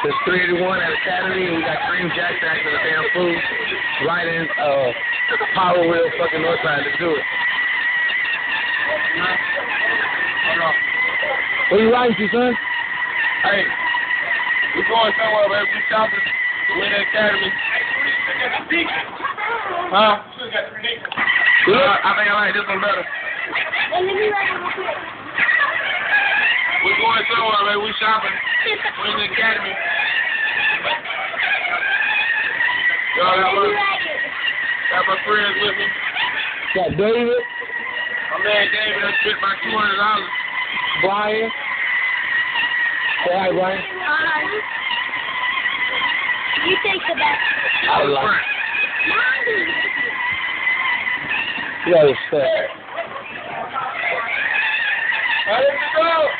There's 381 at Academy, and we got Kareem Jack back to the damn food. Right in uh, Power Wheel, fucking Northside. Let's do it. What are you riding to, son? Hey, we're going somewhere, baby. We shopping. We in the academy. Huh? Uh, I think I like this one better. Hey, let me ride it real quick. We going somewhere, baby. We shopping. We in the academy. Y'all got Let me my, ride it. got my friends with me. Got David, My man David done spent about two hundred dollars. Brian. Say hi, Brian. Uh, you take the back. I like Mommy. You got respect. How did it go?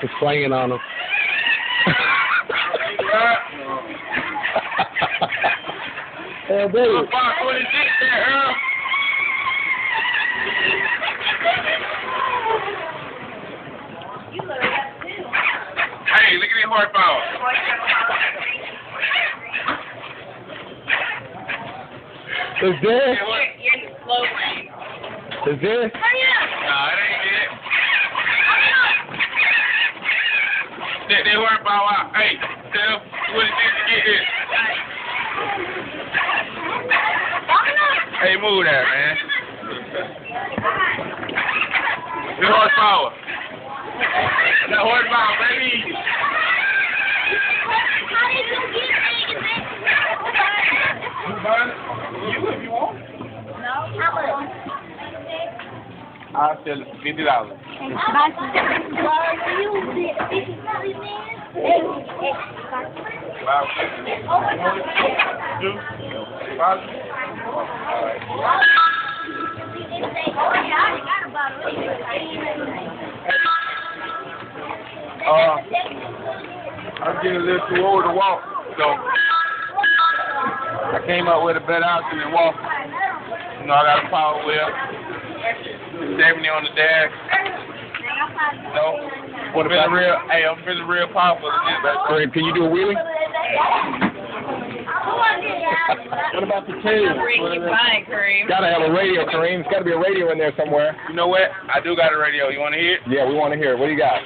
He's swinging on him. hey, David. Five twenty-six there, Earl. Hey, look at that horsepower. Is there? Hey, what? Is there? Hurry up! Nah, it ain't it. That that horsepower out. Hey, tell what it is to get this. Hey, move that, man. Good horsepower. That horsepower, baby. How did you get You if you want. No, how much? I'll sell it for fifty dollars. Bye. Well, you did fifty dollars, man. Hey, hey, Five fifty. Do? Five fifty? Uh, I'm getting a little too old to walk, so I came up with a better option than walking. You know, I got a power wheel, 70 on the dash. You know, What about real, hey, I'm feeling real powerful in. Kareem, can you do a wheelie? What about the tail? Bye, Gotta have a radio, Kareem. There's gotta be a radio in there somewhere. You know what? I do got a radio. You want to hear it? Yeah, we want to hear it. What do you got?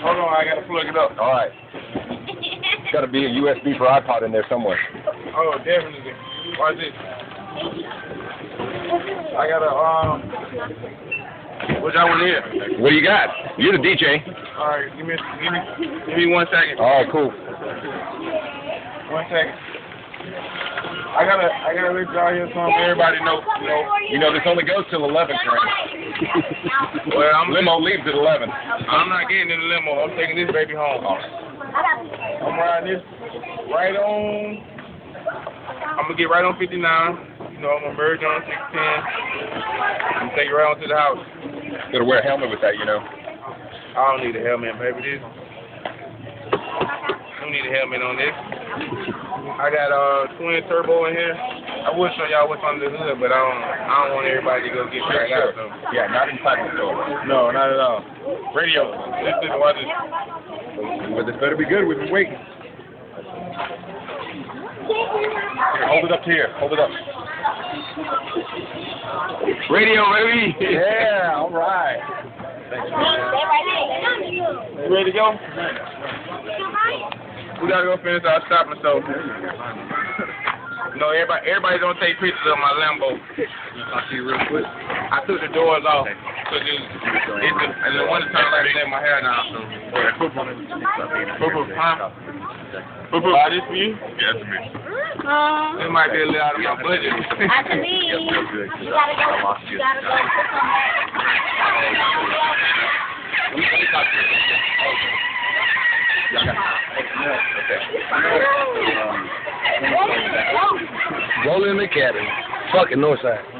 Hold on, I gotta plug it up. All right. Gotta be a USB for iPod in there somewhere. Oh, definitely. Watch this. I got a um. What y'all want to hear? What do you got? You're the DJ. All right, give me, give me, give me one second. All right, cool. One second. I gotta, I gotta let y'all hear something. Everybody know, you know. You know, this only goes till 11, Kareem. Well, I'm, Limo leaves at 11. I'm not getting in the limo. I'm taking this baby home. I'm riding this right on. I'm gonna get right on 59. You know, I'm gonna merge on 610. I'm gonna take it right on to the house. Gotta wear a helmet with that, you know. I don't need a helmet, baby. This. Don't need a helmet on this. I got uh twin turbo in here. I would show y'all what's under the hood, but I don't. I don't want everybody to go get dragged out. So. Yeah, not inside the store. No, not at all. Radio. Listen, watch this. But this better be good. We've been waiting. Here, hold it up to here. Hold it up. Radio, baby. Yeah, all right. Thanks, man. You ready to go? We gotta go finish our shopping, so No, everybody, everybody don't take pictures of my Lambo. I'll see you real quick. I took the doors off because it's, it's the, and the one time I let my hair down. So, Poo-poo, huh? Poo-poo, this for you? Yes, me. Um, It might be a little out of my budget. after me, you gotta go, you gotta go put some Rolling Academy. Fucking Northside.